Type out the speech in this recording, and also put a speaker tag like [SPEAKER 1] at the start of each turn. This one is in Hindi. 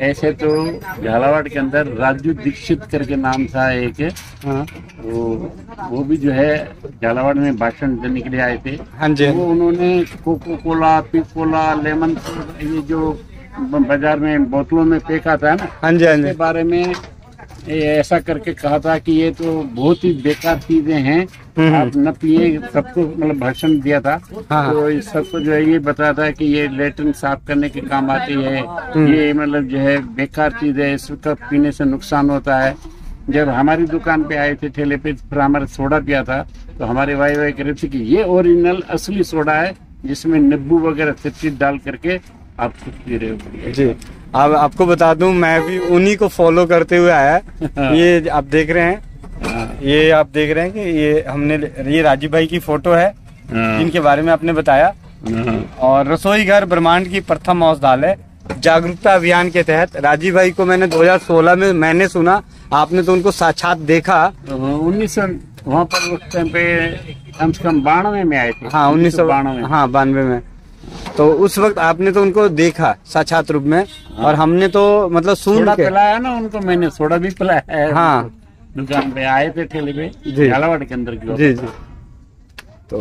[SPEAKER 1] ऐसे तो झालावाड़ के अंदर राजू दीक्षित करके नाम था एक।
[SPEAKER 2] हाँ।
[SPEAKER 1] वो वो भी जो है झालावाड़ में भाषण देने के लिए आए थे।
[SPEAKER 2] हाँ जी।
[SPEAKER 1] वो उन्होंने कोको कोला पिकोला लेमन ये जो बाज़ार में बोतलों में फेंका था ना
[SPEAKER 2] हाँ जी हाँ जी।
[SPEAKER 1] बारे में ऐसा करके कहा था कि ये तो बहुत ही बेकार चीज़ें हैं
[SPEAKER 2] हम्म।
[SPEAKER 1] आप न पिए सबको मतलब भाषण दिया था
[SPEAKER 2] हाँ।
[SPEAKER 1] तो इस सबको जो है ये बताया था कि ये लेटरिन साफ़ करने के काम आती है
[SPEAKER 2] हम्म।
[SPEAKER 1] ये मतलब जो है बेकार चीज़ है इसका पीने से नुकसान होता है जब हमारी दुकान पे आए थे ठेले पे फिर हमारे सोडा पिया था तो हमारे भाई भाई कह रहे थे कि ये ओरिजिनल असली सोडा है जिसमें नींबू वगैरह सब चीज़ डाल करके आप रहे हो।
[SPEAKER 2] जी। अब आपको बता दूँ मैं भी उन्हीं को फॉलो करते हुए आया। ये आप देख रहे हैं।
[SPEAKER 1] हाँ,
[SPEAKER 2] ये आप देख रहे हैं कि ये हमने ये राजीव भाई की फ़ोटो है
[SPEAKER 1] हाँ,
[SPEAKER 2] जिनके बारे में आपने बताया।
[SPEAKER 1] हाँ।
[SPEAKER 2] और रसोई घर ब्रह्मांड की प्रथम औषधालय जागरूकता अभियान के तहत राजीव भाई को मैंने 2016 में मैंने सुना आपने तो उनको साक्षात देखा।
[SPEAKER 1] उन्नीस सौ वहाँ पर उस टाइम पे कम से कम बानवे में आए थे।
[SPEAKER 2] हाँ उन्नीस सौ
[SPEAKER 1] बानवे
[SPEAKER 2] हाँ बानवे में। तो उस वक्त आपने तो उनको देखा साक्षात रूप में और हमने तो मतलब सुन के
[SPEAKER 1] पिलाया ना उनको मैंने सोडा भी पिलाया है।
[SPEAKER 2] हाँ।
[SPEAKER 1] दुकान पे आए थे ठेले पे। झालावाड़ के अंदर की
[SPEAKER 2] जी जी। तो